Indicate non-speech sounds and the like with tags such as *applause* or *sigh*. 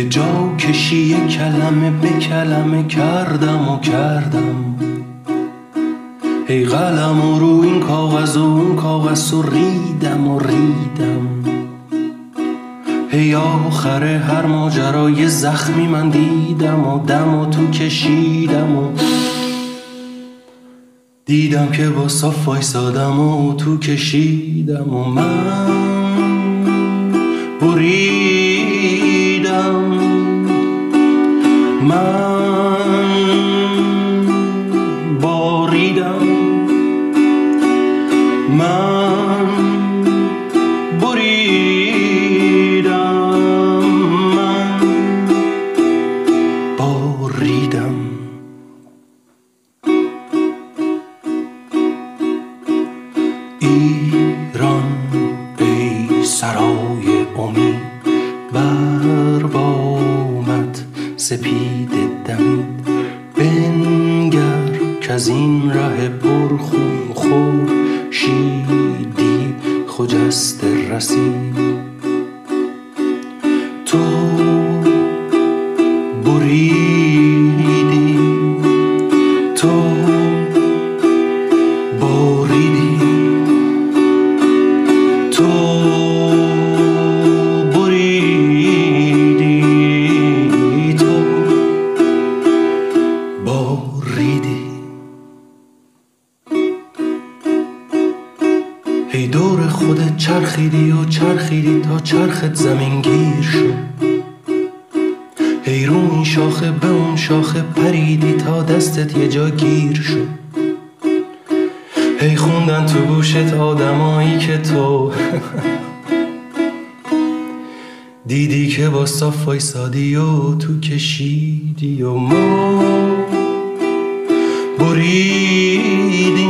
جا کشی کلمه به کلمه کردم و کردم. ای قلم و رو این کاغذ و اون کاغذ و ریدم و ریدم. ای آخر هر ماجرا یه زخمی من دیدم و دم و تو کشیدم و دیدم که با صاف وایسادم و تو کشیدم و من بریدم. من باریدم. من بریدم. من باریدم. ایران ای سرای سپید دمید بنگر کز این ره پرخون خورشیدی خجسته رسید. تو بریدی تو باریدی تو هی دور خودت چرخیدی و چرخیدی تا چرخت زمین گیر شد. هی رو شاخه به اون شاخه پریدی تا دستت یه جا گیر شد. هی خوندن تو گوشت آدمایی که تو *laughs* دیدی که با صاف وایسادی و تو کشیدی و ما بریدیم.